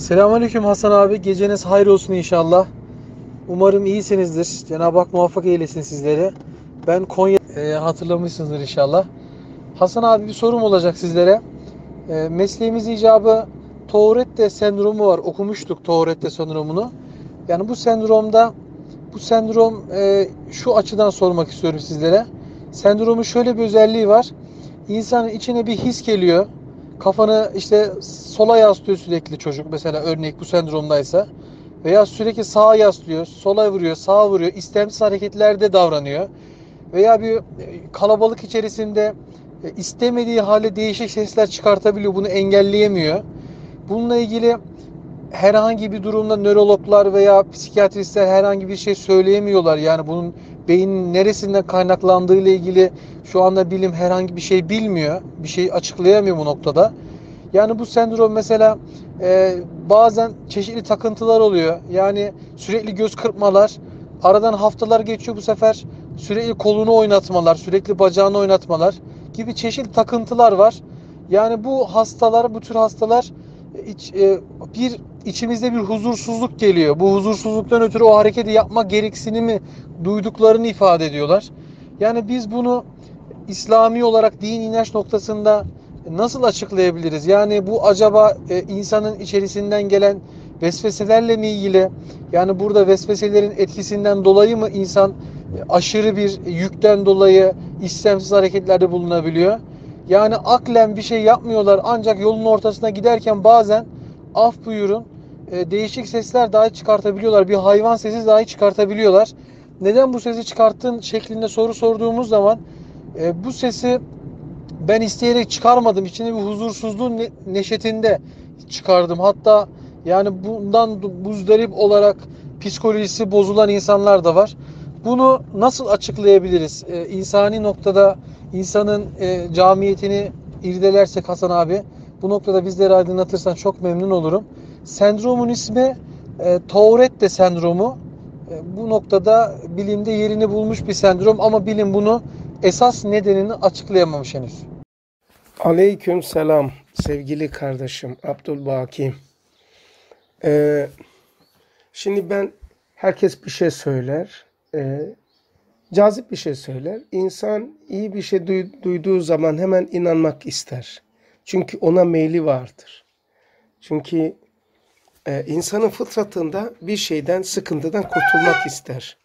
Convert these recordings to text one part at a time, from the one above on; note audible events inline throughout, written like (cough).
Selamünaleyküm Hasan abi. Geceniz hayır olsun inşallah. Umarım iyisinizdir. Cenab-ı Hak muvaffak eylesin sizleri. Ben Konya e, hatırlamışsınızdır inşallah. Hasan abi bir sorum olacak sizlere. E, mesleğimiz icabı Tourette sendromu var. Okumuştuk Tourette sendromunu. Yani bu sendromda bu sendrom e, şu açıdan sormak istiyorum sizlere. Sendromun şöyle bir özelliği var. İnsanın içine bir his geliyor. Kafanı işte sola yaslıyor sürekli çocuk mesela örnek bu sendromdaysa. Veya sürekli sağa yaslıyor, sola vuruyor, sağa vuruyor, istemsiz hareketlerde davranıyor. Veya bir kalabalık içerisinde e, istemediği halde değişik sesler çıkartabiliyor, bunu engelleyemiyor. Bununla ilgili herhangi bir durumda nörologlar veya psikiyatristler herhangi bir şey söyleyemiyorlar. Yani bunun beynin neresinden kaynaklandığı ile ilgili şu anda bilim herhangi bir şey bilmiyor. Bir şey açıklayamıyor bu noktada. Yani bu sendrom mesela e, bazen çeşitli takıntılar oluyor. Yani sürekli göz kırpmalar, aradan haftalar geçiyor bu sefer sürekli kolunu oynatmalar, sürekli bacağını oynatmalar gibi çeşitli takıntılar var. Yani bu hastalar, bu tür hastalar iç, e, bir içimizde bir huzursuzluk geliyor. Bu huzursuzluktan ötürü o hareketi yapma gereksinimi duyduklarını ifade ediyorlar. Yani biz bunu İslami olarak din inanç noktasında nasıl açıklayabiliriz? Yani bu acaba e, insanın içerisinden gelen vesveselerle mi ilgili? Yani burada vesveselerin etkisinden dolayı mı insan e, aşırı bir yükten dolayı istemsiz hareketlerde bulunabiliyor? Yani aklen bir şey yapmıyorlar ancak yolun ortasına giderken bazen af buyurun e, değişik sesler dahi çıkartabiliyorlar. Bir hayvan sesi dahi çıkartabiliyorlar. Neden bu sesi çıkarttın şeklinde soru sorduğumuz zaman e, bu sesi ben isteyerek çıkarmadım. İçinde bir huzursuzluğun ne, neşetinde çıkardım. Hatta yani bundan buzdarip olarak psikolojisi bozulan insanlar da var. Bunu nasıl açıklayabiliriz? Ee, insani noktada insanın e, camiyetini irdelersek Hasan abi bu noktada bizleri aydınlatırsan çok memnun olurum. Sendromun ismi e, Tourette sendromu. E, bu noktada bilimde yerini bulmuş bir sendrom ama bilim bunu esas nedenini açıklayamamış henüz. Aleyküm selam sevgili kardeşim Abdülbaki. Ee, şimdi ben herkes bir şey söyler. Ee, cazip bir şey söyler. İnsan iyi bir şey duy- duyduğu zaman hemen inanmak ister. Çünkü ona meyli vardır. Çünkü e, insanın fıtratında bir şeyden, sıkıntıdan kurtulmak ister.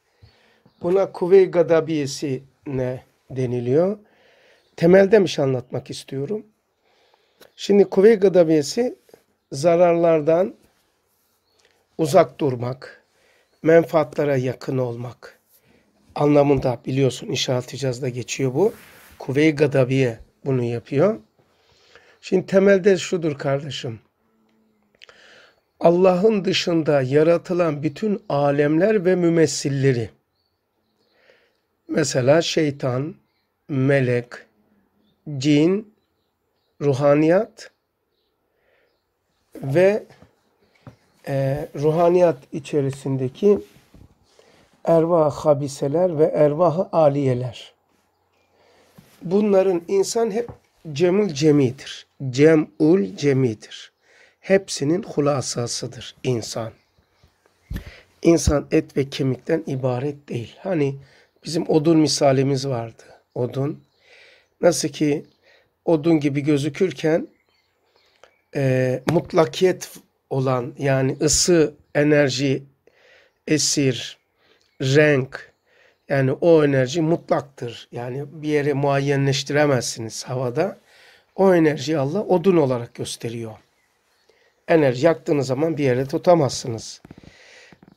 Buna kuvve-i gadabiyesi ne deniliyor? Temelde bir şey anlatmak istiyorum. Şimdi kuvve-i gadabiyesi zararlardan uzak durmak, menfaatlara yakın olmak anlamında biliyorsun inşaat icazda geçiyor bu. Kuvve-i gadabiye bunu yapıyor. Şimdi temelde şudur kardeşim. Allah'ın dışında yaratılan bütün alemler ve mümessilleri mesela şeytan, melek, cin, ruhaniyat ve e, ruhaniyat içerisindeki ervah habiseler ve ervah aliyeler. Bunların insan hep cemül cemidir. Cem'ul cemidir. Hepsinin hulasasıdır insan. İnsan et ve kemikten ibaret değil. Hani bizim odun misalimiz vardı. Odun. Nasıl ki odun gibi gözükürken e, mutlakiyet olan yani ısı, enerji, esir, renk yani o enerji mutlaktır. Yani bir yere muayyenleştiremezsiniz havada. O enerji Allah odun olarak gösteriyor. Enerji yaktığınız zaman bir yere tutamazsınız.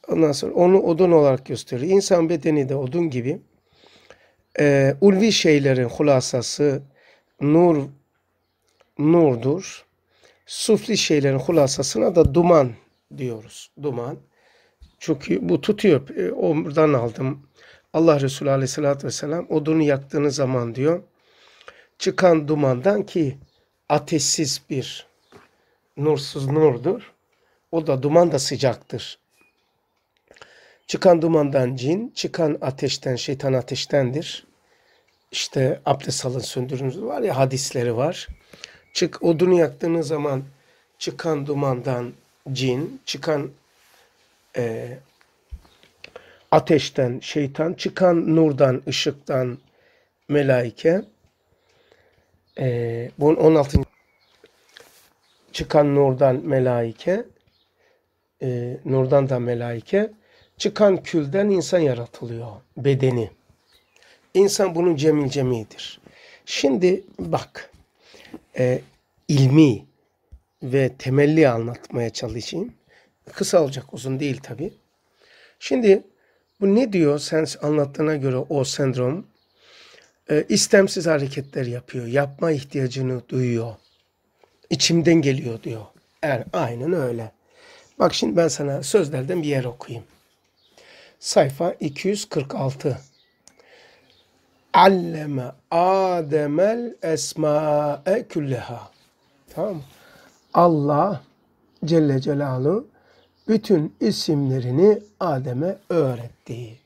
Ondan sonra onu odun olarak gösteriyor. İnsan bedeni de odun gibi. Ee, ulvi şeylerin hulasası nur nurdur. Sufli şeylerin hulasasına da duman diyoruz. Duman. Çünkü bu tutuyor. E, oradan aldım. Allah Resulü Aleyhisselatü Vesselam odunu yaktığınız zaman diyor çıkan dumandan ki ateşsiz bir nursuz nurdur. O da duman da sıcaktır. Çıkan dumandan cin, çıkan ateşten şeytan ateştendir. İşte abdest alın söndürünüz var ya hadisleri var. Çık odunu yaktığınız zaman çıkan dumandan cin, çıkan e, ateşten şeytan, çıkan nurdan, ışıktan melaike. E, bunun 16. çıkan nurdan melaike, e, nurdan da melaike, çıkan külden insan yaratılıyor, bedeni. İnsan bunun cemil cemidir. Şimdi bak, e, ilmi ve temelli anlatmaya çalışayım. Kısa olacak, uzun değil tabi. Şimdi bu ne diyor sen anlattığına göre o sendrom? E, istemsiz hareketler yapıyor, yapma ihtiyacını duyuyor. İçimden geliyor diyor. Yani aynen öyle. Bak şimdi ben sana sözlerden bir yer okuyayım. Sayfa 246. Alleme Ademel esma'e külleha. Tamam mı? Allah Celle Celaluhu bütün isimlerini Adem'e öğretti.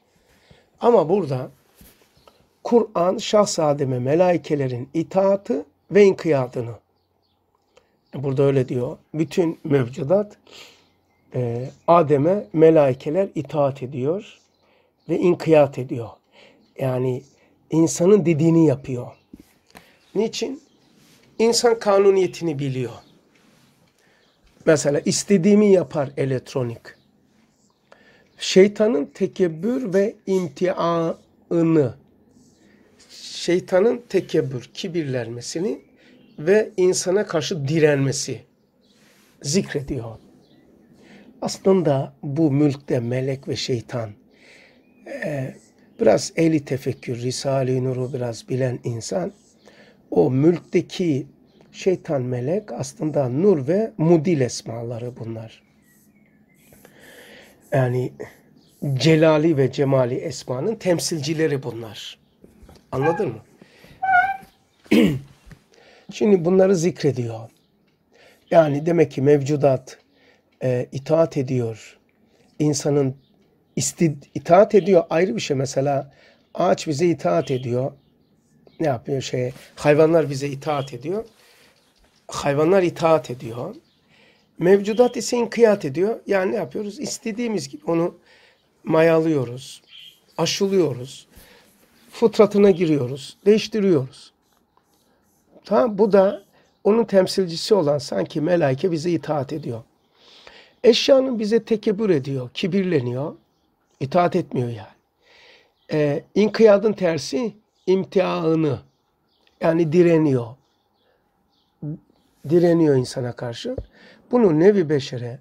Ama burada Kur'an şahs Adem'e melaikelerin itaatı ve inkiyadını. Burada öyle diyor. Bütün mevcudat e, Adem'e melaikeler itaat ediyor ve inkiyat ediyor. Yani insanın dediğini yapıyor. Niçin? İnsan kanuniyetini biliyor. Mesela istediğimi yapar elektronik. Şeytanın tekebbür ve imtihanını, şeytanın tekebbür, kibirlenmesini ve insana karşı direnmesi zikrediyor. Aslında bu mülkte melek ve şeytan e, biraz ehli tefekkür, Risale-i Nur'u biraz bilen insan o mülkteki şeytan melek aslında nur ve mudil esmaları bunlar. Yani celali ve cemali esmanın temsilcileri bunlar. Anladın mı? (clears throat) Şimdi bunları zikrediyor. Yani demek ki mevcudat e, itaat ediyor. İnsanın isti, itaat ediyor ayrı bir şey. Mesela ağaç bize itaat ediyor. Ne yapıyor şey? Hayvanlar bize itaat ediyor. Hayvanlar itaat ediyor. Mevcudat ise inkiyat ediyor. Yani ne yapıyoruz? İstediğimiz gibi onu mayalıyoruz. Aşılıyoruz. Fıtratına giriyoruz. Değiştiriyoruz. Tamam bu da onun temsilcisi olan sanki melaike bize itaat ediyor. Eşyanın bize tekebbür ediyor, kibirleniyor, itaat etmiyor yani. Ee, inkiyadın tersi imtihanı yani direniyor. Direniyor insana karşı. Bunu nevi beşere,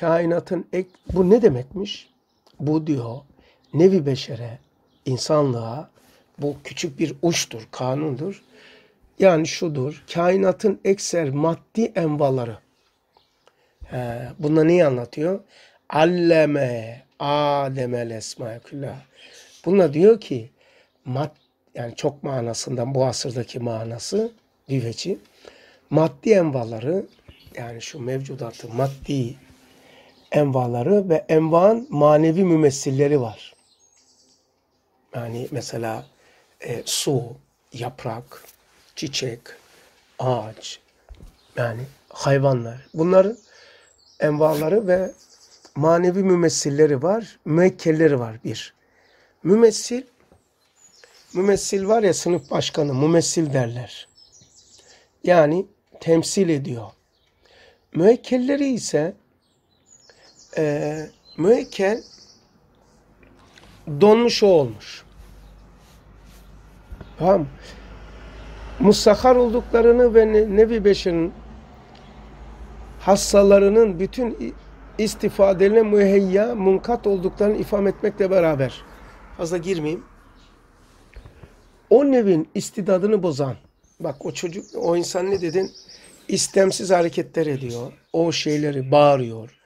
kainatın ek, bu ne demekmiş? Bu diyor nevi beşere, insanlığa bu küçük bir uçtur, kanundur. Yani şudur, kainatın ekser maddi envaları. He, bunda neyi anlatıyor? Alleme Ademel esma'e küllah. Buna diyor ki mad, yani çok manasından bu asırdaki manası diveci maddi envaları yani şu mevcudatı maddi envaları ve envan manevi mümessilleri var. Yani mesela e, su, yaprak, çiçek, ağaç, yani hayvanlar. Bunların envaları ve manevi mümessilleri var, müekkelleri var bir. Mümessil, mümessil var ya sınıf başkanı, mümessil derler. Yani temsil ediyor. Müekkelleri ise e, müekkel donmuş o olmuş. Tamam Musahhar olduklarını ve Nebi Beşer'in hassalarının bütün istifadelerine müheyya, munkat olduklarını ifam etmekle beraber fazla girmeyeyim. O nevin istidadını bozan, bak o çocuk, o insan ne dedin? istemsiz hareketler ediyor. O şeyleri bağırıyor.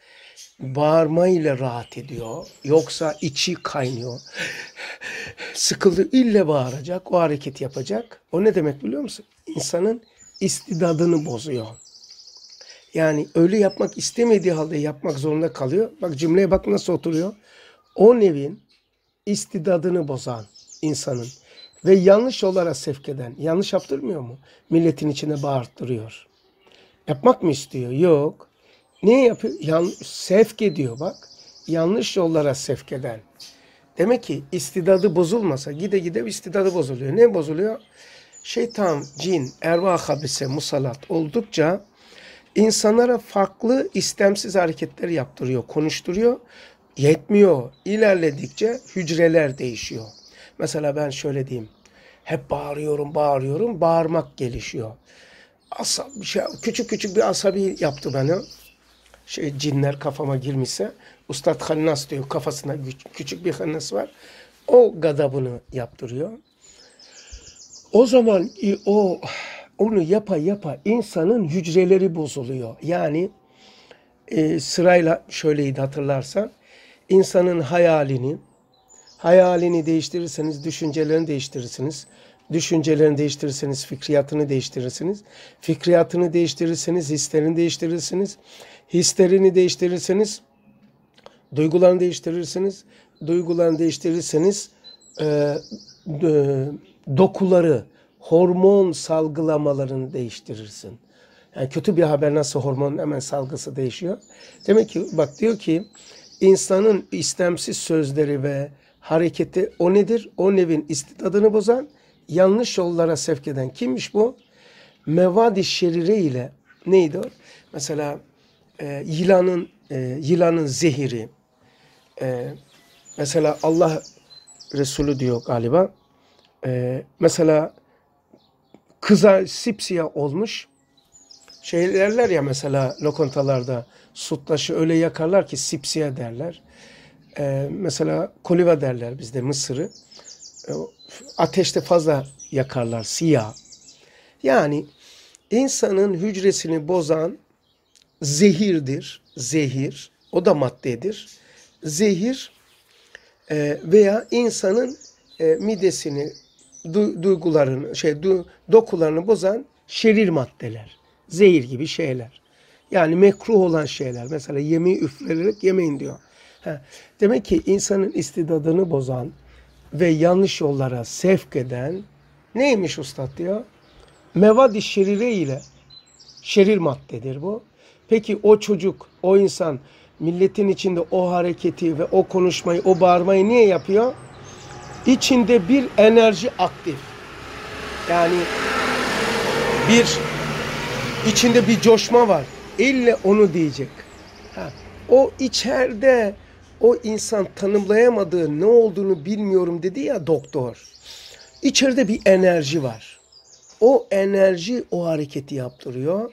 Bağırmayla rahat ediyor. Yoksa içi kaynıyor. Sıkıldı ille bağıracak. O hareket yapacak. O ne demek biliyor musun? İnsanın istidadını bozuyor. Yani öyle yapmak istemediği halde yapmak zorunda kalıyor. Bak cümleye bak nasıl oturuyor. O nevin istidadını bozan insanın ve yanlış olarak sevk eden, yanlış yaptırmıyor mu? Milletin içine bağırttırıyor. Yapmak mı istiyor? Yok. Ne yapıyor? Yan, sevk ediyor bak. Yanlış yollara sevk eden. Demek ki istidadı bozulmasa gide gide istidadı bozuluyor. Ne bozuluyor? Şeytan, cin, ervah habise, musallat oldukça insanlara farklı istemsiz hareketler yaptırıyor, konuşturuyor. Yetmiyor. İlerledikçe hücreler değişiyor. Mesela ben şöyle diyeyim. Hep bağırıyorum, bağırıyorum. Bağırmak gelişiyor. Asab, şey, küçük küçük bir asabi yaptı beni. Şey cinler kafama girmişse Ustad Hannas diyor kafasında küçük bir Hannas var. O gadabını yaptırıyor. O zaman o onu yapa yapa insanın hücreleri bozuluyor. Yani e, sırayla şöyleydi hatırlarsan insanın hayalini hayalini değiştirirseniz düşüncelerini değiştirirsiniz. Düşüncelerini değiştirirseniz fikriyatını değiştirirsiniz. Fikriyatını değiştirirseniz hislerini değiştirirsiniz. Hislerini değiştirirseniz duygularını değiştirirsiniz. Duygularını değiştirirseniz e, dokuları, hormon salgılamalarını değiştirirsin. Yani kötü bir haber nasıl hormonun hemen salgısı değişiyor. Demek ki bak diyor ki insanın istemsiz sözleri ve hareketi o nedir? O nevin istidadını bozan, yanlış yollara sevk eden kimmiş bu? Mevadi şerire ile neydi o? Mesela e, yılanın e, yılanın zehiri. E, mesela Allah Resulü diyor galiba. E, mesela kıza sipsiyah olmuş. Şey derler ya mesela lokantalarda sütlaşı öyle yakarlar ki sipsiyah derler. Ee, mesela koliva derler bizde mısırı. Ee, ateşte fazla yakarlar siyah. Yani insanın hücresini bozan zehirdir. Zehir. O da maddedir. Zehir e, veya insanın e, midesini, du, duygularını, şey du, dokularını bozan şerir maddeler. Zehir gibi şeyler. Yani mekruh olan şeyler. Mesela yemeği üflenerek yemeyin diyor. Ha, demek ki insanın istidadını bozan ve yanlış yollara sevk eden neymiş ustad diyor? Mevadi şerire ile şerir maddedir bu. Peki o çocuk, o insan milletin içinde o hareketi ve o konuşmayı, o bağırmayı niye yapıyor? İçinde bir enerji aktif. Yani bir içinde bir coşma var. İlle onu diyecek. Ha, o içeride o insan tanımlayamadığı ne olduğunu bilmiyorum dedi ya doktor. İçeride bir enerji var. O enerji o hareketi yaptırıyor.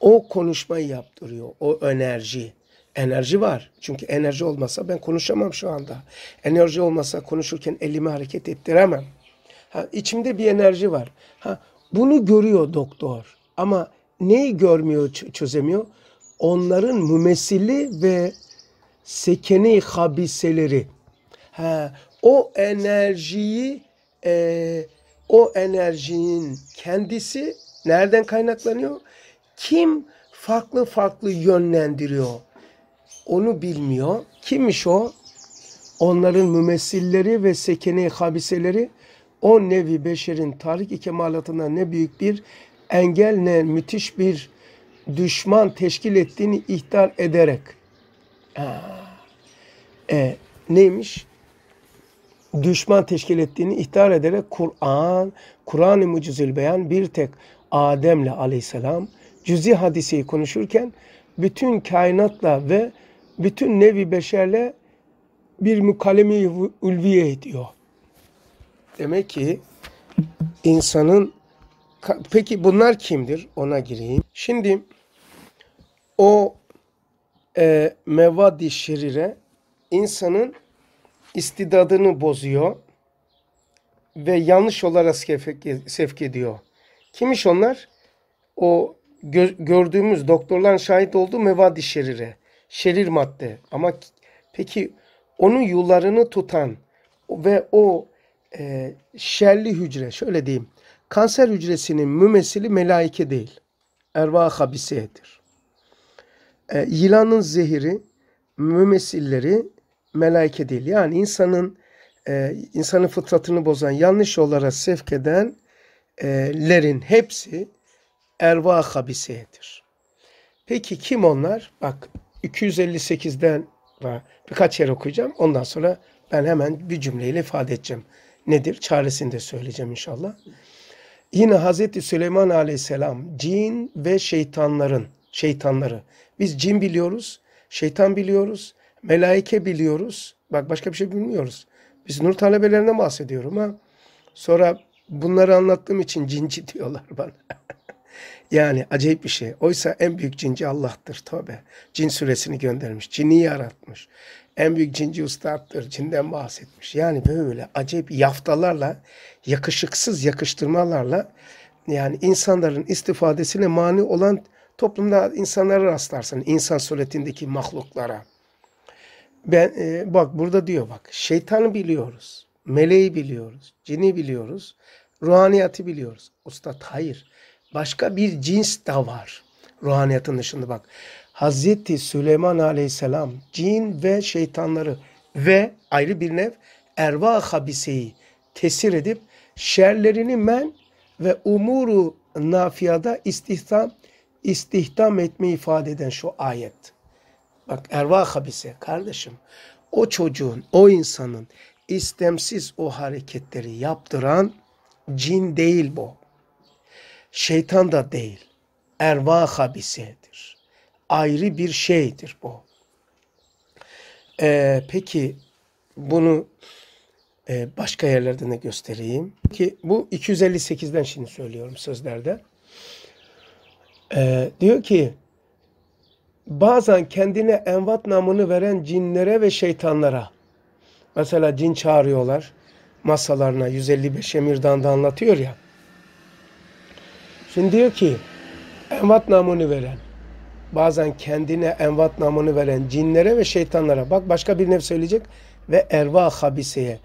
O konuşmayı yaptırıyor. O enerji. Enerji var. Çünkü enerji olmasa ben konuşamam şu anda. Enerji olmasa konuşurken elimi hareket ettiremem. Ha, içimde bir enerji var. Ha, bunu görüyor doktor. Ama neyi görmüyor, çözemiyor? Onların mümessili ve sekene habiseleri. Ha, o enerjiyi e, o enerjinin kendisi nereden kaynaklanıyor? Kim farklı farklı yönlendiriyor? Onu bilmiyor. Kimmiş o? Onların mümessilleri ve sekene habiseleri o nevi beşerin tarih kemalatına ne büyük bir engel ne müthiş bir düşman teşkil ettiğini ihtar ederek e, neymiş? Düşman teşkil ettiğini ihtar ederek Kur'an, Kur'an-ı Mucizül Beyan bir tek Adem'le aleyhisselam cüzi hadiseyi konuşurken bütün kainatla ve bütün nevi beşerle bir mukallemi ulviye ediyor. Demek ki insanın peki bunlar kimdir? Ona gireyim. Şimdi o e, mevadi şerire insanın istidadını bozuyor ve yanlış olarak sevk ediyor. Kimmiş onlar? O gö gördüğümüz doktorların şahit olduğu mevadi şerire. Şerir madde. Ama peki onun yularını tutan ve o e, şerli hücre şöyle diyeyim. Kanser hücresinin mümessili melaike değil. Erva habiseyedir. E, yılanın zehiri mümessilleri melaike değil. Yani insanın e, insanın fıtratını bozan, yanlış yollara sevk edenlerin hepsi erva habiseyedir. Peki kim onlar? Bak 258'den var. birkaç yer okuyacağım. Ondan sonra ben hemen bir cümleyle ifade edeceğim. Nedir? Çaresini de söyleyeceğim inşallah. Yine Hazreti Süleyman Aleyhisselam cin ve şeytanların şeytanları. Biz cin biliyoruz, şeytan biliyoruz, melaike biliyoruz. Bak başka bir şey bilmiyoruz. Biz nur talebelerinden bahsediyorum ha. Sonra bunları anlattığım için cinci (laughs) diyorlar bana. Yani acayip bir şey. Oysa en büyük cinci Allah'tır tövbe. Cin suresini göndermiş. Cini yaratmış. En büyük cinci ustattır. Cinden bahsetmiş. Yani böyle acayip yaftalarla, yakışıksız yakıştırmalarla yani insanların istifadesine mani olan toplumda insanlara rastlarsın. İnsan suretindeki mahluklara. Ben e, bak burada diyor bak şeytanı biliyoruz. Meleği biliyoruz. Cini biliyoruz. Ruhaniyatı biliyoruz. Ustad hayır. Başka bir cins de var. Ruhaniyatın dışında bak. Hazreti Süleyman Aleyhisselam cin ve şeytanları ve ayrı bir nev erva habiseyi tesir edip şerlerini men ve umuru nafiyada istihdam istihdam etmeyi ifade eden şu ayet. Bak erva habise kardeşim. O çocuğun, o insanın istemsiz o hareketleri yaptıran cin değil bu. Şeytan da değil. Erva habisedir. Ayrı bir şeydir bu. Ee, peki bunu e, başka yerlerde de göstereyim. Ki bu 258'den şimdi söylüyorum sözlerde. Ee, diyor ki bazen kendine envat namını veren cinlere ve şeytanlara mesela cin çağırıyorlar masalarına 155 Emirdan'da anlatıyor ya. Şimdi diyor ki envat namını veren bazen kendine envat namını veren cinlere ve şeytanlara bak başka bir nef söyleyecek ve erva habiseye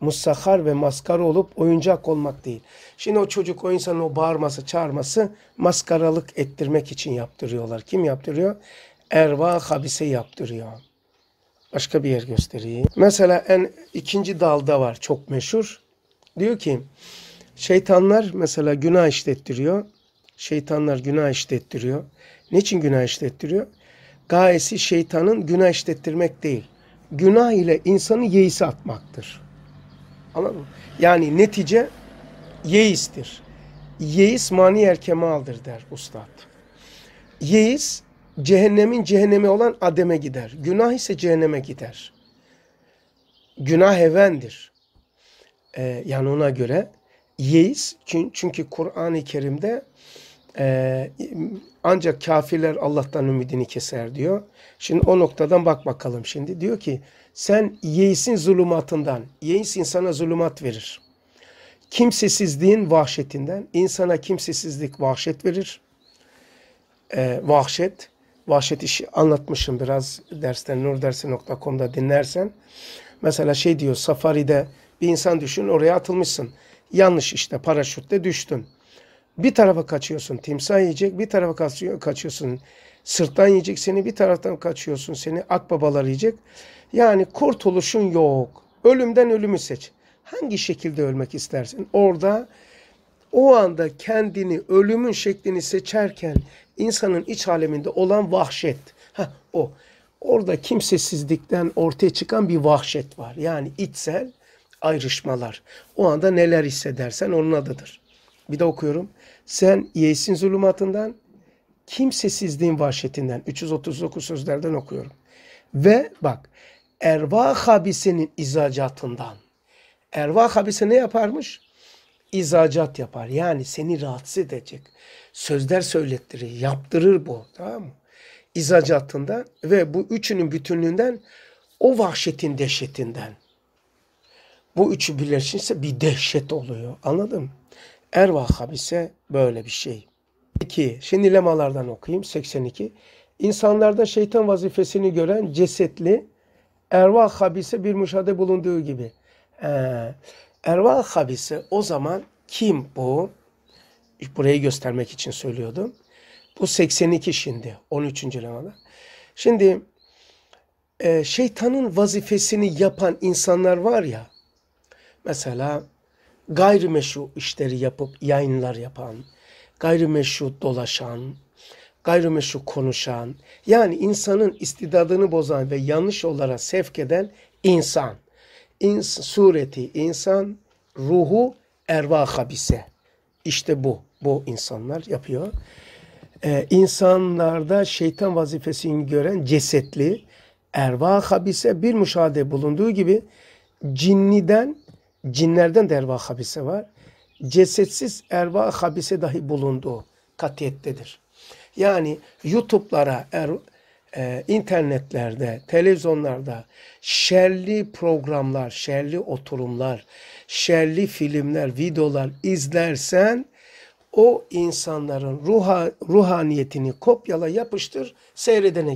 musahhar ve maskara olup oyuncak olmak değil. Şimdi o çocuk o insanın o bağırması çağırması maskaralık ettirmek için yaptırıyorlar. Kim yaptırıyor? Erva habise yaptırıyor. Başka bir yer göstereyim. Mesela en ikinci dalda var çok meşhur. Diyor ki şeytanlar mesela günah işlettiriyor. Şeytanlar günah işlettiriyor. Niçin günah işlettiriyor? Gayesi şeytanın günah işlettirmek değil. Günah ile insanı yeise atmaktır. Anladın mı? Yani netice yeistir. Yeis mani erkemaldır der ustad. Yeis cehennemin cehennemi olan ademe gider. Günah ise cehenneme gider. Günah hevendir. Ee, yani ona göre yeis çünkü Kur'an-ı Kerim'de e, ancak kafirler Allah'tan ümidini keser diyor. Şimdi o noktadan bak bakalım şimdi. Diyor ki sen yeisin zulümatından, yeis insana zulümat verir. Kimsesizliğin vahşetinden, insana kimsesizlik vahşet verir. Ee, vahşet, vahşet işi anlatmışım biraz dersten nurdersi.com'da dinlersen. Mesela şey diyor safaride bir insan düşün oraya atılmışsın. Yanlış işte paraşütle düştün. Bir tarafa kaçıyorsun timsah yiyecek, bir tarafa kaçıyorsun sırttan yiyecek seni, bir taraftan kaçıyorsun seni akbabalar yiyecek. Yani kurtuluşun yok. Ölümden ölümü seç. Hangi şekilde ölmek istersin? Orada o anda kendini ölümün şeklini seçerken insanın iç aleminde olan vahşet. Ha o. Orada kimsesizlikten ortaya çıkan bir vahşet var. Yani içsel ayrışmalar. O anda neler hissedersen onun adıdır. Bir de okuyorum. Sen yesin zulümatından, kimsesizliğin vahşetinden 339 sözlerden okuyorum. Ve bak erva habisenin izacatından. Erva habise ne yaparmış? İzacat yapar. Yani seni rahatsız edecek. Sözler söylettirir, yaptırır bu. Tamam mı? İzacatından ve bu üçünün bütünlüğünden o vahşetin dehşetinden. Bu üçü birleşirse bir dehşet oluyor. Anladın mı? Erva habise böyle bir şey. 2. Şimdi lemalardan okuyayım. 82. İnsanlarda şeytan vazifesini gören cesetli ervah habise bir müşahede bulunduğu gibi. Ee, ervah habise o zaman kim bu? Burayı göstermek için söylüyordum. Bu 82 şimdi 13. lemada. Şimdi e, şeytanın vazifesini yapan insanlar var ya mesela gayrimeşru işleri yapıp yayınlar yapan, gayrimeşru dolaşan, gayrimeşru konuşan, yani insanın istidadını bozan ve yanlış olarak sevk eden insan. İns sureti insan, ruhu erva habise. İşte bu. Bu insanlar yapıyor. Ee, insanlarda şeytan vazifesini gören cesetli, erva habise bir müşahede bulunduğu gibi cinniden, cinlerden de erva habise var. Cesetsiz erva habise dahi bulunduğu katiyettedir. Yani YouTube'lara, er, e, internetlerde, televizyonlarda şerli programlar, şerli oturumlar, şerli filmler, videolar izlersen o insanların ruha, ruhaniyetini kopyala yapıştır seyredene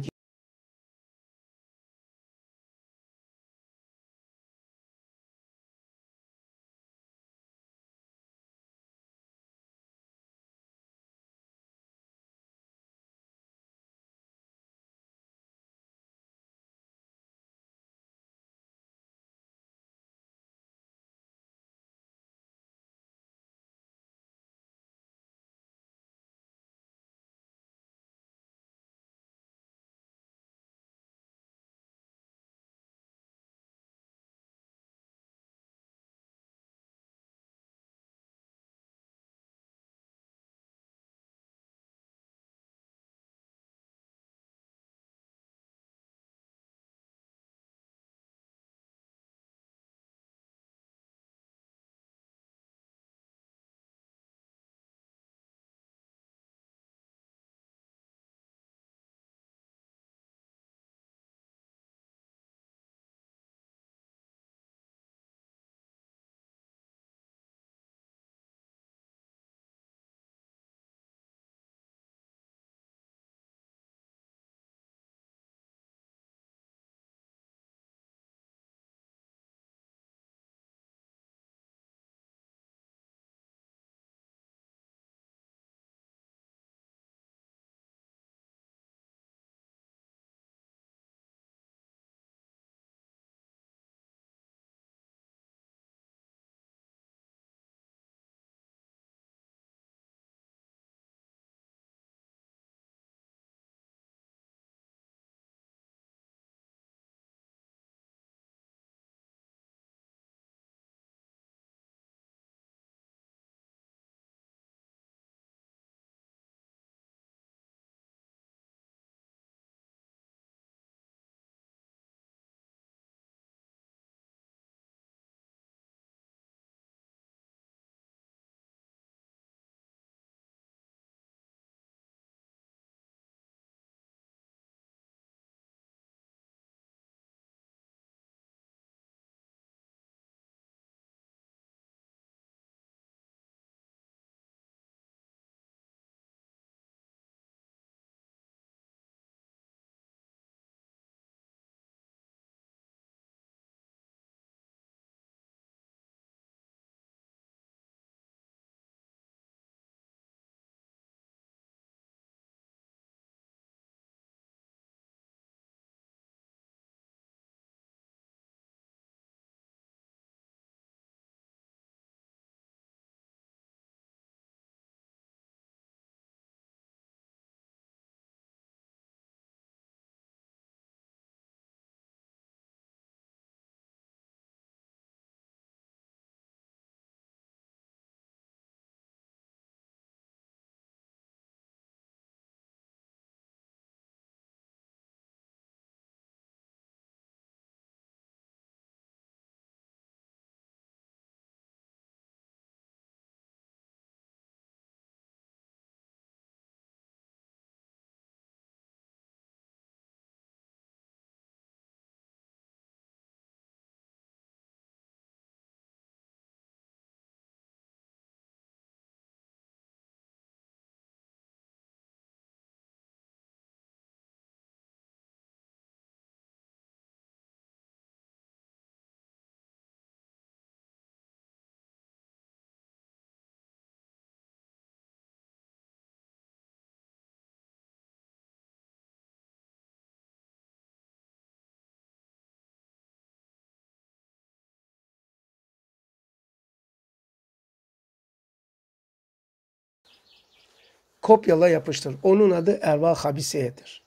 Kopyala yapıştır. Onun adı erva habiseyedir.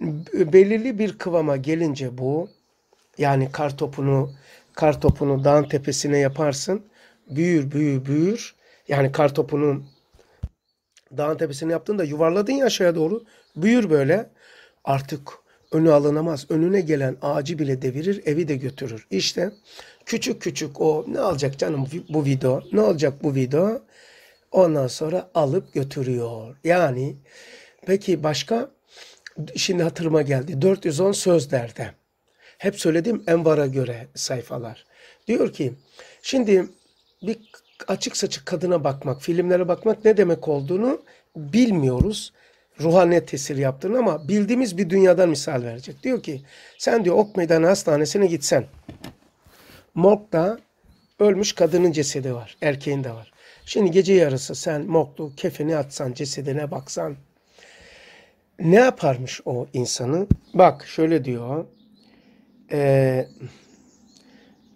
B- Belirli bir kıvama gelince bu yani kar topunu kar topunu dağın tepesine yaparsın. Büyür büyür büyür. Yani kar topunu dağın tepesine yaptığında yuvarladın ya aşağıya doğru. Büyür böyle. Artık önü alınamaz. Önüne gelen ağacı bile devirir, evi de götürür. İşte küçük küçük o ne alacak canım bu video? Ne olacak bu video? Ondan sonra alıp götürüyor. Yani peki başka? Şimdi hatırıma geldi. 410 sözlerde. Hep söylediğim Envar'a göre sayfalar. Diyor ki şimdi bir açık saçık kadına bakmak, filmlere bakmak ne demek olduğunu bilmiyoruz. Ruhaniyet tesiri yaptığını ama bildiğimiz bir dünyadan misal verecek. Diyor ki sen diyor Ok Meydanı Hastanesi'ne gitsen. Morgda ölmüş kadının cesedi var. Erkeğin de var. Şimdi gece yarısı sen morglu kefeni atsan, cesedine baksan. Ne yaparmış o insanı? Bak şöyle diyor. Eee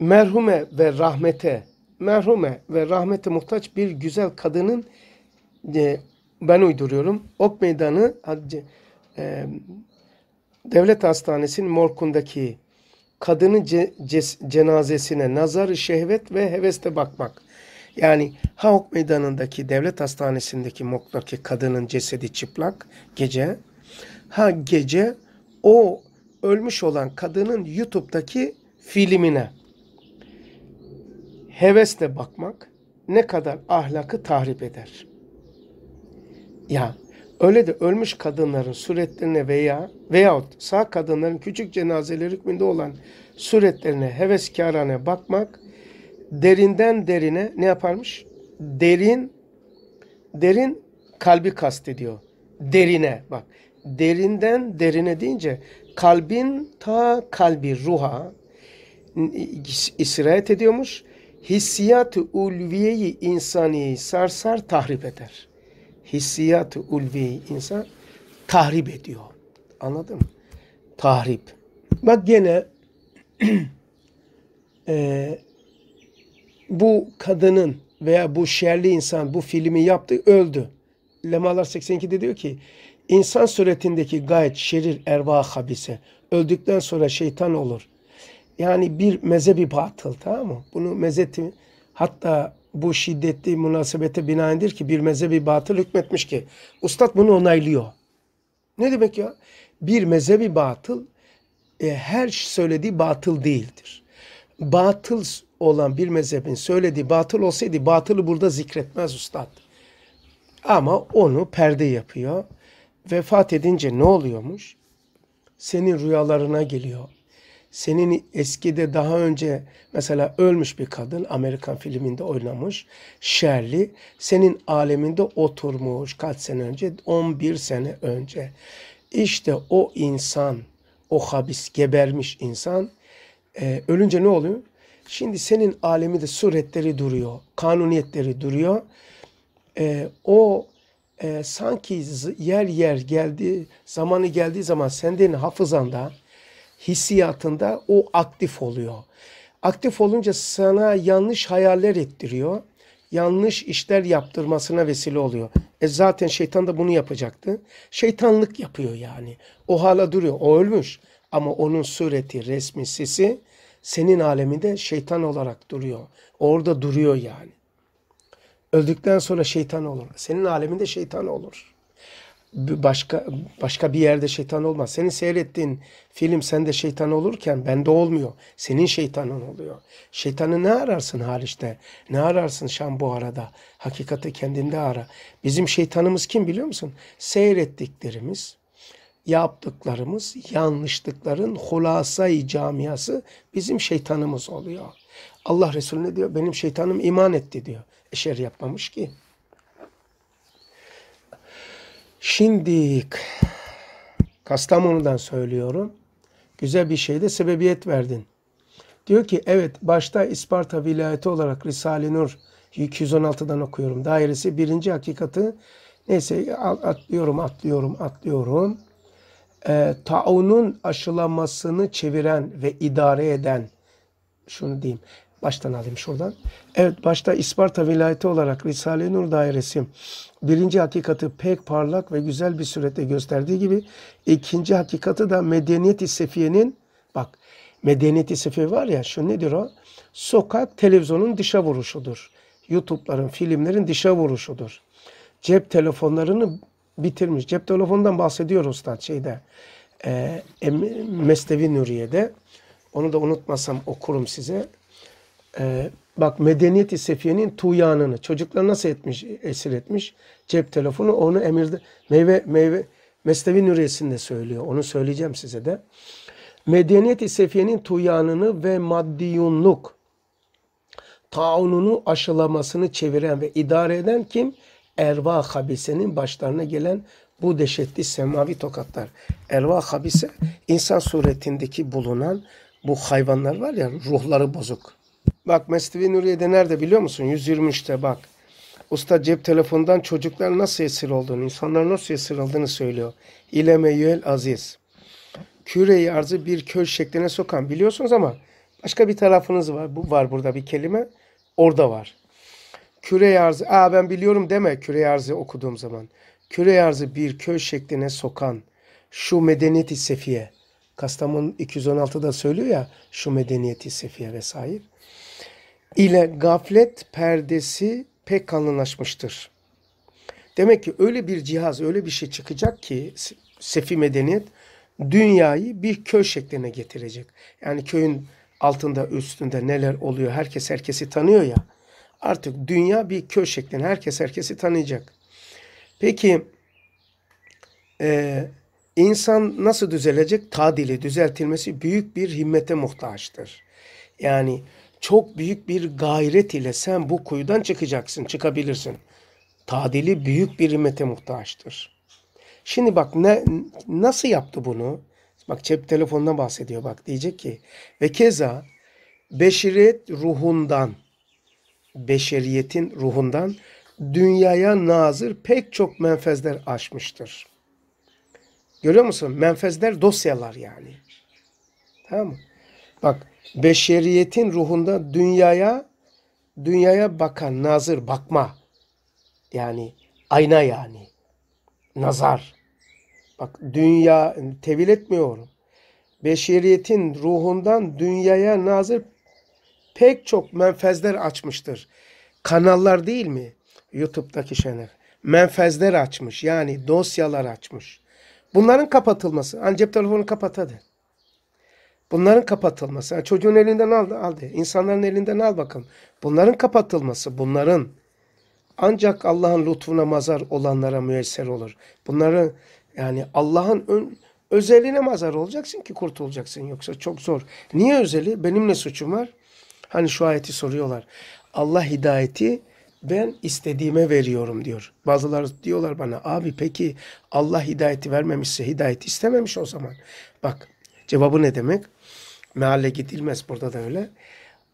merhume ve rahmete merhume ve rahmete muhtaç bir güzel kadının e, ben uyduruyorum. Ok Meydanı e, Devlet Hastanesi'nin morkundaki kadının cenazesine nazarı şehvet ve heveste bakmak. Yani ha Ok Meydanı'ndaki devlet hastanesindeki morgdaki kadının cesedi çıplak gece ha gece o ölmüş olan kadının YouTube'daki filmine hevesle bakmak ne kadar ahlakı tahrip eder. Ya öyle de ölmüş kadınların suretlerine veya veyahut sağ kadınların küçük cenazeleri hükmünde olan suretlerine heveskarane bakmak derinden derine ne yaparmış? Derin derin kalbi kastediyor. Derine bak. Derinden derine deyince kalbin ta kalbi ruha isirayet ediyormuş. Hissiyat-ı ulviyeyi insani sarsar tahrip eder. Hissiyat-ı ulviyeyi insan tahrip ediyor. Anladın mı? Tahrip. Bak gene (clears throat) e, bu kadının veya bu şerli insan bu filmi yaptı öldü. Lemalar 82'de diyor ki insan suretindeki gayet şerir erva habise öldükten sonra şeytan olur. Yani bir mezhebi batıl tamam mı? Bunu mezheti hatta bu şiddetli münasebete binaendir ki bir mezhebi batıl hükmetmiş ki ustad bunu onaylıyor. Ne demek ya? Bir mezhebi batıl e, her söylediği batıl değildir. Batıl olan bir mezhebin söylediği batıl olsaydı batılı burada zikretmez ustad. Ama onu perde yapıyor. Vefat edince ne oluyormuş? Senin rüyalarına geliyor. Senin eskide daha önce mesela ölmüş bir kadın Amerikan filminde oynamış. Şerli senin aleminde oturmuş kaç sene önce? 11 sene önce. İşte o insan, o habis gebermiş insan e, ölünce ne oluyor? Şimdi senin aleminde suretleri duruyor, kanuniyetleri duruyor. E, o e, sanki yer yer geldi, zamanı geldiği zaman senden hafızanda, hissiyatında o aktif oluyor. Aktif olunca sana yanlış hayaller ettiriyor. Yanlış işler yaptırmasına vesile oluyor. E zaten şeytan da bunu yapacaktı. Şeytanlık yapıyor yani. O hala duruyor. O ölmüş. Ama onun sureti, resmi, sesi senin aleminde şeytan olarak duruyor. Orada duruyor yani. Öldükten sonra şeytan olur. Senin aleminde şeytan olur. Başka başka bir yerde şeytan olmaz. Senin seyrettiğin film sende şeytan olurken bende olmuyor. Senin şeytanın oluyor. Şeytanı ne ararsın hariçte? Ne ararsın Şam bu arada? Hakikati kendinde ara. Bizim şeytanımız kim biliyor musun? Seyrettiklerimiz, yaptıklarımız, yanlışlıkların hulasayı camiası bizim şeytanımız oluyor. Allah Resulü ne diyor? Benim şeytanım iman etti diyor. Eşer yapmamış ki. Şimdi Kastamonu'dan söylüyorum. Güzel bir şeyde sebebiyet verdin. Diyor ki evet başta İsparta vilayeti olarak Risale-i Nur 216'dan okuyorum. Dairesi birinci hakikati neyse atlıyorum atlıyorum atlıyorum. Ee, taunun aşılamasını çeviren ve idare eden şunu diyeyim. Baştan alayım şuradan. Evet başta İsparta vilayeti olarak Risale-i Nur dairesi birinci hakikati pek parlak ve güzel bir surette gösterdiği gibi ikinci hakikati da medeniyet-i sefiyenin bak medeniyet-i sefiye var ya şu nedir o? Sokak televizyonun dışa vuruşudur. YouTube'ların, filmlerin dışa vuruşudur. Cep telefonlarını bitirmiş. Cep telefonundan bahsediyor Ustad şeyde. E, Mesnevi Nuriye'de. Onu da unutmasam okurum size. E, bak medeniyeti sefiyenin tuyanını çocuklar nasıl etmiş, esir etmiş cep telefonu onu emirde meyve meyve Mesnevi Nuriyesi'nde söylüyor. Onu söyleyeceğim size de. Medeniyeti sefiyenin tuyanını ve maddiyunluk taununu aşılamasını çeviren ve idare eden kim? Erva habisenin başlarına gelen bu dehşetli semavi tokatlar. Erva habise insan suretindeki bulunan bu hayvanlar var ya ruhları bozuk. Bak Mesnevi Nuriye'de nerede biliyor musun? 123'te bak. Usta cep telefonundan çocuklar nasıl esir olduğunu, insanlar nasıl esir olduğunu söylüyor. İleme yüel aziz. Küre-i arzı bir köy şekline sokan biliyorsunuz ama başka bir tarafınız var. Bu var burada bir kelime. Orada var. Küre arzı, aa ben biliyorum deme küre arzı okuduğum zaman. Küre arzı bir köy şekline sokan şu medeniyeti sefiye. Kastamonu 216'da söylüyor ya şu medeniyeti sefiye vesaire. ile gaflet perdesi pek kalınlaşmıştır. Demek ki öyle bir cihaz, öyle bir şey çıkacak ki sefi medeniyet dünyayı bir köy şekline getirecek. Yani köyün altında üstünde neler oluyor herkes herkesi tanıyor ya. Artık dünya bir köy şeklinde herkes herkesi tanıyacak. Peki e, insan nasıl düzelecek? Tadili düzeltilmesi büyük bir himmete muhtaçtır. Yani çok büyük bir gayret ile sen bu kuyudan çıkacaksın, çıkabilirsin. Tadili büyük bir himmete muhtaçtır. Şimdi bak ne nasıl yaptı bunu? Bak cep telefonundan bahsediyor bak diyecek ki ve keza beşeriyet ruhundan beşeriyetin ruhundan dünyaya nazır pek çok menfezler açmıştır. Görüyor musun? Menfezler dosyalar yani. Tamam mı? Bak beşeriyetin ruhunda dünyaya dünyaya bakan nazır bakma. Yani ayna yani. Nazar. Bak dünya tevil etmiyorum. Beşeriyetin ruhundan dünyaya nazır pek çok menfezler açmıştır. Kanallar değil mi? YouTube'daki şeyler. Menfezler açmış. Yani dosyalar açmış. Bunların kapatılması. Hani cep telefonu kapat hadi. Bunların kapatılması. Yani çocuğun elinden al, al. İnsanların elinden al bakalım. Bunların kapatılması. Bunların ancak Allah'ın lütfuna mazar olanlara müyesser olur. Bunları yani Allah'ın özeline mazar olacaksın ki kurtulacaksın. Yoksa çok zor. Niye özeli? Benim ne suçum var? Hani şu ayeti soruyorlar. Allah hidayeti ben istediğime veriyorum diyor. Bazıları diyorlar bana abi peki Allah hidayeti vermemişse hidayet istememiş o zaman. Bak cevabı ne demek? Mealle gidilmez burada da öyle.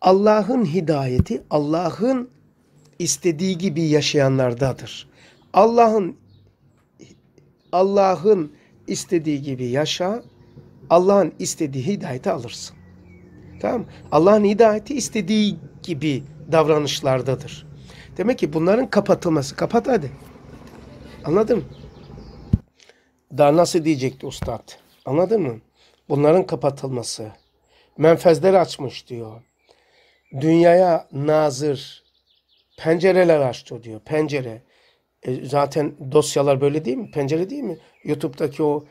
Allah'ın hidayeti Allah'ın istediği gibi yaşayanlardadır. Allah'ın Allah'ın istediği gibi yaşa, Allah'ın istediği hidayeti alırsın. Tamam Allah'ın hidayeti istediği gibi davranışlardadır. Demek ki bunların kapatılması. Kapat hadi. Anladın mı? Daha nasıl diyecekti ustad? Anladın mı? Bunların kapatılması. Menfezler açmış diyor. Dünyaya nazır pencereler açtı diyor. Pencere. E, zaten dosyalar böyle değil mi? Pencere değil mi? YouTube'daki o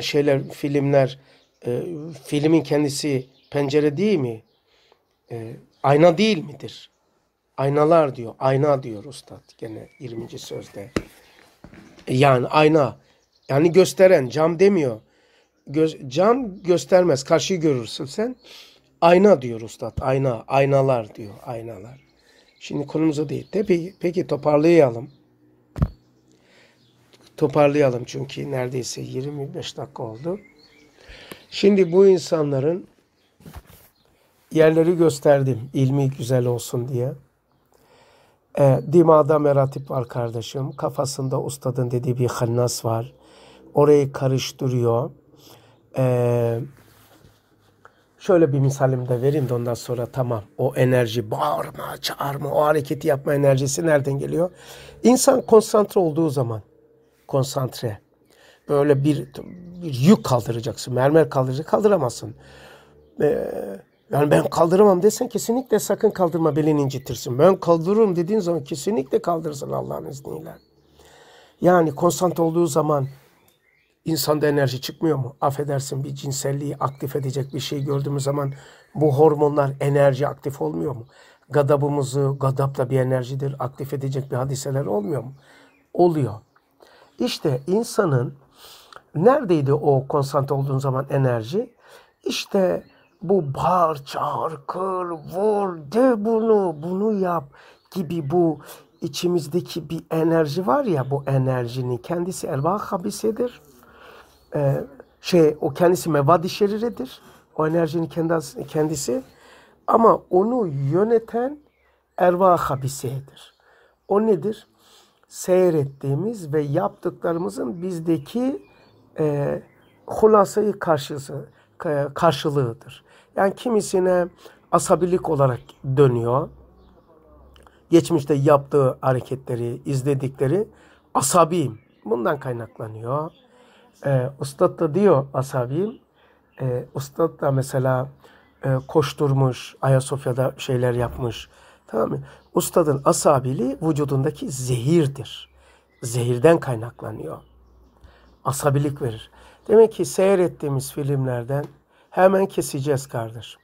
şeyler, filmler, e, filmin kendisi pencere değil mi? E, ayna değil midir? Aynalar diyor. Ayna diyor ustad gene 20. sözde. Yani ayna. Yani gösteren cam demiyor. Göz, cam göstermez. Karşıyı görürsün sen. Ayna diyor ustad. Ayna. Aynalar diyor. Aynalar. Şimdi konumuza değil. Peki, peki toparlayalım. Toparlayalım çünkü neredeyse 25 dakika oldu. Şimdi bu insanların yerleri gösterdim ilmi güzel olsun diye. E, dimada meratip var kardeşim. Kafasında ustadın dediği bir hannas var. Orayı karıştırıyor. E, Şöyle bir misalim de vereyim de ondan sonra tamam. O enerji bağırma, çağırma, o hareketi yapma enerjisi nereden geliyor? İnsan konsantre olduğu zaman, konsantre. Böyle bir, bir yük kaldıracaksın, mermer kaldıracaksın, kaldıramazsın. Ee, yani ben kaldıramam desen kesinlikle sakın kaldırma belini incitirsin. Ben kaldırırım dediğin zaman kesinlikle kaldırırsın Allah'ın izniyle. Yani konsantre olduğu zaman insanda enerji çıkmıyor mu? Affedersin bir cinselliği aktif edecek bir şey gördüğümüz zaman bu hormonlar enerji aktif olmuyor mu? Gadabımızı, gadap da bir enerjidir. Aktif edecek bir hadiseler olmuyor mu? Oluyor. İşte insanın neredeydi o konsantre olduğun zaman enerji? İşte bu bağır, çağır, kır, vur, de bunu, bunu yap gibi bu içimizdeki bir enerji var ya bu enerjinin kendisi elva habisedir. Ee, şey o kendisi mevadi şeriredir. O enerjinin kendisi, kendisi ama onu yöneten erva habisedir. O nedir? Seyrettiğimiz ve yaptıklarımızın bizdeki e, hulasayı karşısı, karşılığıdır. Yani kimisine asabilik olarak dönüyor. Geçmişte yaptığı hareketleri, izledikleri asabiyim. Bundan kaynaklanıyor. Ee, Ustad da diyor asabiyim. Ee, Ustad da mesela e, koşturmuş, Ayasofya'da şeyler yapmış. Tamam mı? Ustadın asabiliği vücudundaki zehirdir. Zehirden kaynaklanıyor. Asabilik verir. Demek ki seyrettiğimiz filmlerden hemen keseceğiz kardeş.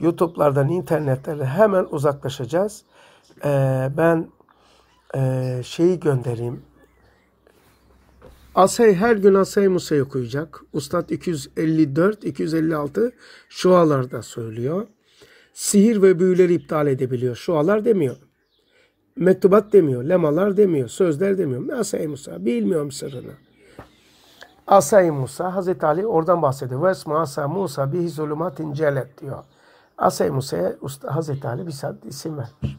YouTube'lardan, internetlerden hemen uzaklaşacağız. Ee, ben e, şeyi göndereyim. Asay her gün Asay Musa'yı okuyacak. Ustad 254, 256 şualarda söylüyor. Sihir ve büyüleri iptal edebiliyor. Şualar demiyor. Mektubat demiyor. Lemalar demiyor. Sözler demiyor. Asay Musa. Bilmiyorum sırrını. Asay Musa, Hazreti Ali oradan bahsediyor. Ve esma asa Musa bihi zulümatin celet diyor. Asay Musa'ya Hazreti Ali bir isim vermiş.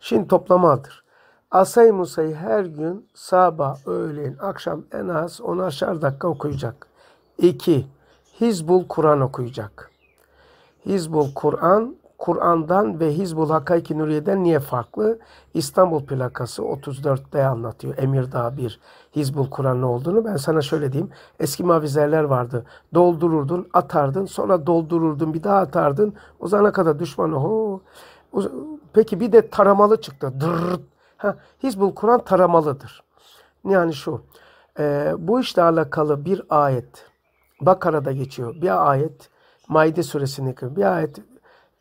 Şimdi toplamadır. Asay Musa'yı her gün sabah, öğlen, akşam en az 10'ar dakika okuyacak. 2. Hizbul Kur'an okuyacak. Hizbul Kur'an Kur'an'dan ve Hizbul Hakayki Nuriye'den niye farklı? İstanbul plakası 34'te anlatıyor. Emirdağ 1 Hizbul Kur'an ne olduğunu. Ben sana şöyle diyeyim. Eski mavizerler vardı. Doldururdun, atardın. Sonra doldururdun, bir daha atardın. O zamana kadar düşman o. Peki bir de taramalı çıktı. Ha, Hizbul Kur'an taramalıdır. Yani şu. E, bu işle alakalı bir ayet Bakara'da geçiyor. Bir ayet Maide suresindeki bir ayet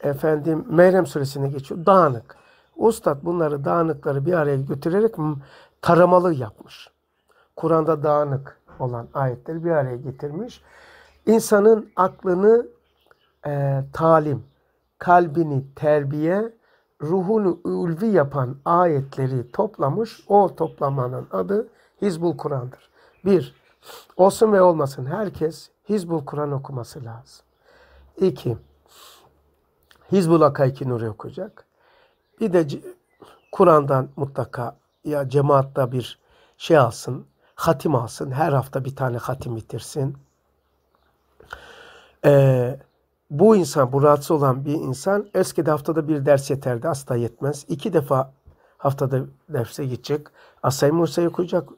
efendim Meryem suresine geçiyor. Dağınık. Ustad bunları dağınıkları bir araya götürerek taramalı yapmış. Kur'an'da dağınık olan ayetleri bir araya getirmiş. İnsanın aklını e, talim, kalbini terbiye, ruhunu ulvi yapan ayetleri toplamış. O toplamanın adı Hizbul Kur'an'dır. Bir, olsun ve olmasın herkes Hizbul Kur'an okuması lazım. İki, Hizbul Hakayki Nuri okuyacak. Bir de Kur'an'dan mutlaka ya cemaatta bir şey alsın, hatim alsın. Her hafta bir tane hatim bitirsin. Ee, bu insan, bu rahatsız olan bir insan eskide haftada bir ders yeterdi. Asla yetmez. İki defa haftada derse gidecek. Asay Musa'yı okuyacak.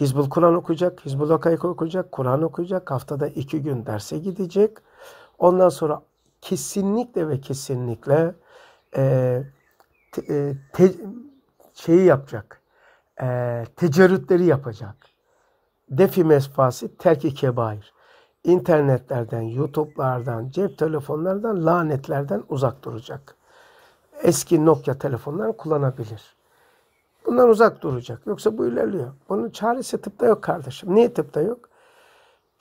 Hizbul Kur'an okuyacak. Hizbul Hakayk okuyacak. Kur'an okuyacak. Haftada iki gün derse gidecek. Ondan sonra kesinlikle ve kesinlikle e, te, e, te, şeyi yapacak. E, tecerrütleri yapacak. Defi mesfası terki kebair. İnternetlerden, YouTube'lardan, cep telefonlardan, lanetlerden uzak duracak. Eski Nokia telefonları kullanabilir. Bundan uzak duracak. Yoksa bu ilerliyor. Bunun çaresi tıpta yok kardeşim. Niye tıpta yok?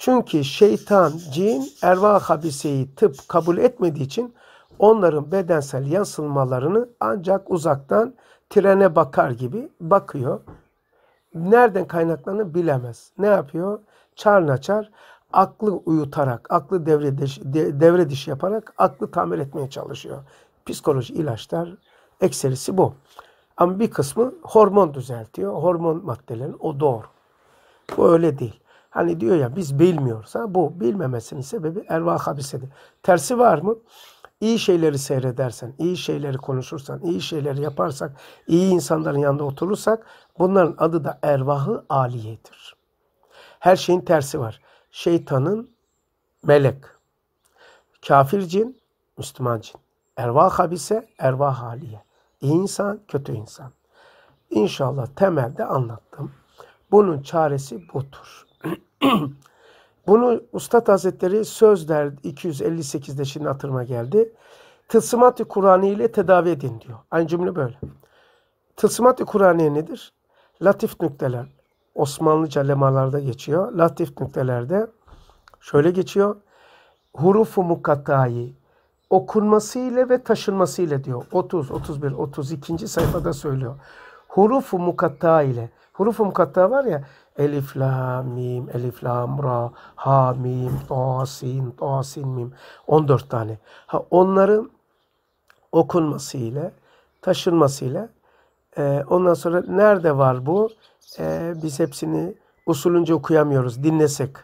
Çünkü şeytan, cin, erva habiseyi tıp kabul etmediği için onların bedensel yansılmalarını ancak uzaktan trene bakar gibi bakıyor. Nereden kaynaklanır bilemez. Ne yapıyor? Çar naçar aklı uyutarak, aklı devre dışı, devre dışı yaparak aklı tamir etmeye çalışıyor. Psikoloji ilaçlar ekserisi bu. Ama bir kısmı hormon düzeltiyor. Hormon maddelerin o doğru. Bu öyle değil. Hani diyor ya biz bilmiyoruz. Ha, bu bilmemesinin sebebi ervah habisedir. Tersi var mı? İyi şeyleri seyredersen, iyi şeyleri konuşursan, iyi şeyleri yaparsak, iyi insanların yanında oturursak bunların adı da ervahı aliyedir. Her şeyin tersi var. Şeytanın melek, kafir cin, Müslüman cin. Ervah habise, ervah haliye. İyi insan, kötü insan. İnşallah temelde anlattım. Bunun çaresi budur. (clears throat) Bunu Ustad Hazretleri Sözler 258'de şimdi hatırıma geldi. Tılsımat-ı Kur'an'ı ile tedavi edin diyor. Aynı cümle böyle. Tılsımat-ı Kur'an'ı nedir? Latif nükteler. Osmanlıca lemalarda geçiyor. Latif nüktelerde şöyle geçiyor. Hurufu mukattayı okunmasıyla ve taşınmasıyla diyor. 30, 31, 32. sayfada söylüyor. Hurufu mukatta ile. Hurufu mukatta var ya Elif, la, mim, elif, lam, ra, ha, mim, ta, sin, mim. 14 tane. Ha, onların okunmasıyla, taşınmasıyla e, ondan sonra nerede var bu? E, biz hepsini usulünce okuyamıyoruz. Dinlesek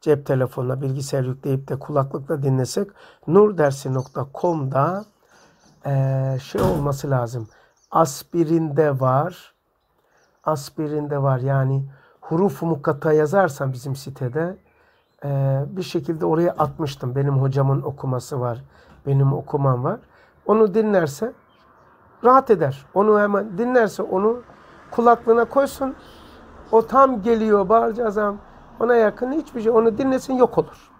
cep telefonuna bilgisayar yükleyip de kulaklıkla dinlesek nurdersi.com'da e, şey olması lazım. Aspirinde var. Aspirinde var. Yani huruf mukatta yazarsan bizim sitede e, bir şekilde oraya atmıştım. Benim hocamın okuması var. Benim okumam var. Onu dinlerse rahat eder. Onu hemen dinlerse onu kulaklığına koysun. O tam geliyor bağıracağız ona yakın hiçbir şey onu dinlesin yok olur.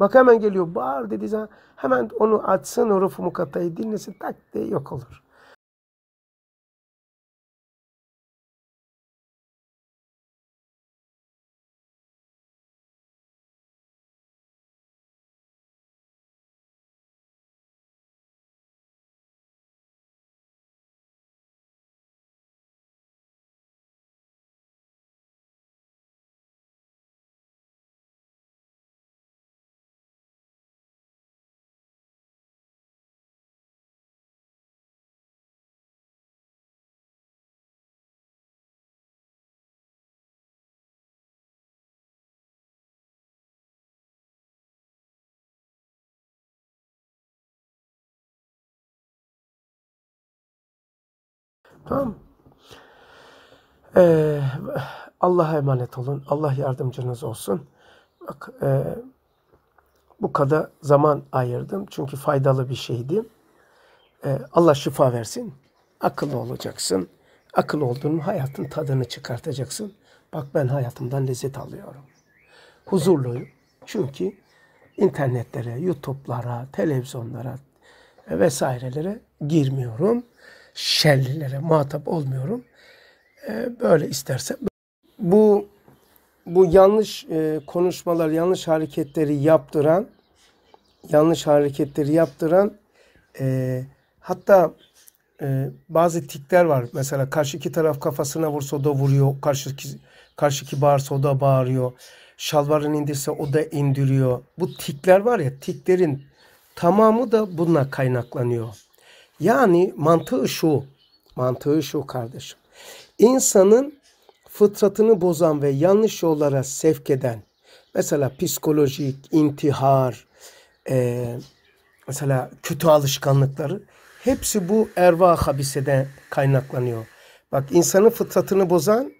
Bak hemen geliyor bağır dediği zaman hemen onu açsın o rufu mukattayı dinlesin tak diye yok olur. Tamam. Ee, Allah'a emanet olun. Allah yardımcınız olsun. Bak, e, bu kadar zaman ayırdım. Çünkü faydalı bir şeydi. E, Allah şifa versin. Akıllı olacaksın. Akıl olduğun hayatın tadını çıkartacaksın. Bak ben hayatımdan lezzet alıyorum. Huzurluyum. Çünkü internetlere, YouTube'lara, televizyonlara vesairelere girmiyorum şerlilere muhatap olmuyorum. E, böyle istersem. Bu bu yanlış e, konuşmalar, yanlış hareketleri yaptıran, yanlış hareketleri yaptıran e, hatta e, bazı tikler var. Mesela karşı iki taraf kafasına vursa o da vuruyor. Karşıki, karşıki bağırsa o da bağırıyor. Şalvarını indirse o da indiriyor. Bu tikler var ya tiklerin tamamı da bununla kaynaklanıyor. Yani mantığı şu, mantığı şu kardeşim. İnsanın fıtratını bozan ve yanlış yollara sevk eden, mesela psikolojik, intihar, e, mesela kötü alışkanlıkları, hepsi bu erva habiseden kaynaklanıyor. Bak insanın fıtratını bozan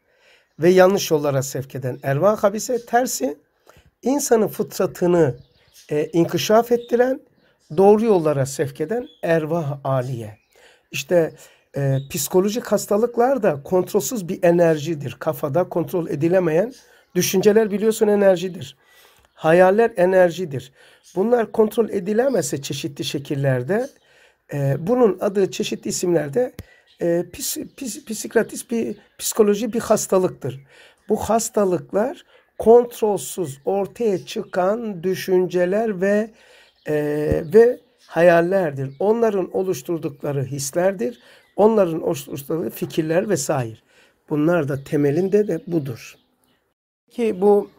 ve yanlış yollara sevk eden erva habise tersi, insanın fıtratını e, inkişaf ettiren doğru yollara sevk eden ervah aliye. İşte e, psikolojik hastalıklar da kontrolsüz bir enerjidir. Kafada kontrol edilemeyen düşünceler biliyorsun enerjidir. Hayaller enerjidir. Bunlar kontrol edilemezse çeşitli şekillerde e, bunun adı çeşitli isimlerde e, pis, pis, psikratist bir psikoloji bir hastalıktır. Bu hastalıklar kontrolsüz ortaya çıkan düşünceler ve e, ve hayallerdir. Onların oluşturdukları hislerdir. Onların oluşturdukları fikirler vesaire. Bunlar da temelinde de budur. Ki bu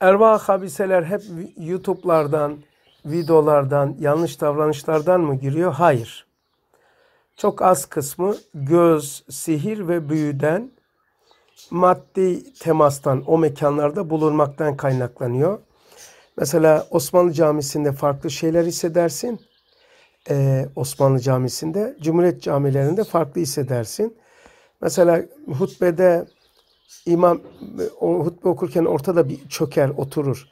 erva habiseler hep YouTube'lardan, videolardan, yanlış davranışlardan mı giriyor? Hayır. Çok az kısmı göz, sihir ve büyüden maddi temastan o mekanlarda bulunmaktan kaynaklanıyor. Mesela Osmanlı Camisi'nde farklı şeyler hissedersin. Ee, Osmanlı Camisi'nde, Cumhuriyet camilerinde farklı hissedersin. Mesela hutbede imam o hutbe okurken ortada bir çöker, oturur.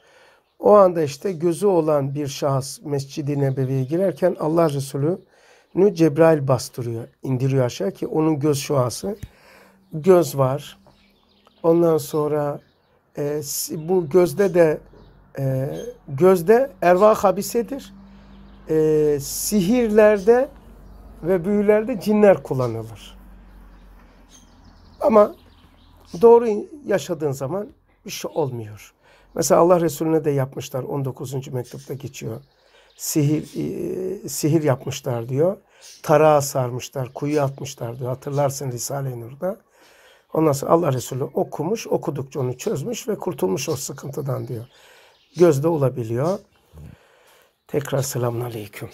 O anda işte gözü olan bir şahıs Mescid-i Nebevi'ye girerken Allah Resulü'nü Cebrail bastırıyor, indiriyor aşağı ki onun göz şuası. Göz var. Ondan sonra e, bu gözde de e, gözde ervah habisedir. E, sihirlerde ve büyülerde cinler kullanılır. Ama doğru yaşadığın zaman bir şey olmuyor. Mesela Allah Resulüne de yapmışlar. 19. mektupta geçiyor. Sihir e, sihir yapmışlar diyor. Tarağa sarmışlar, kuyu atmışlar diyor. Hatırlarsın Risale-i Nur'da. Ondan sonra Allah Resulü okumuş, okudukça onu çözmüş ve kurtulmuş o sıkıntıdan diyor. Gözde olabiliyor. Tekrar selamun aleyküm.